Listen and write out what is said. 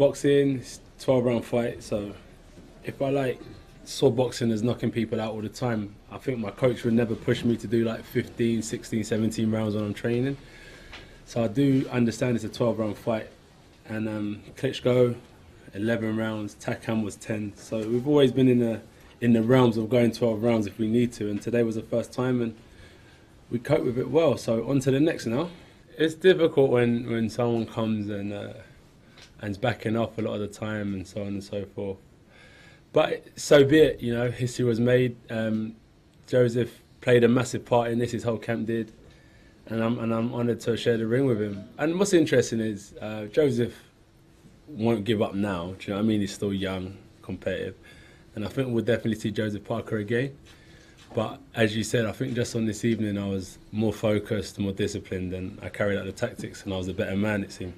boxing, it's 12 round fight. So if I like saw boxing as knocking people out all the time, I think my coach would never push me to do like 15, 16, 17 rounds when I'm training. So I do understand it's a 12 round fight. And um, Klitschko, 11 rounds, Takam was 10. So we've always been in the, in the realms of going 12 rounds if we need to. And today was the first time and we cope with it well. So on to the next now. It's difficult when, when someone comes and uh, and's backing off a lot of the time and so on and so forth. But so be it, you know, history was made. Um, Joseph played a massive part in this, his whole camp did. And I'm, and I'm honoured to share the ring with him. And what's interesting is uh, Joseph won't give up now. Do you know what I mean? He's still young, competitive. And I think we'll definitely see Joseph Parker again. But as you said, I think just on this evening I was more focused, more disciplined, and I carried out the tactics, and I was a better man, it seemed.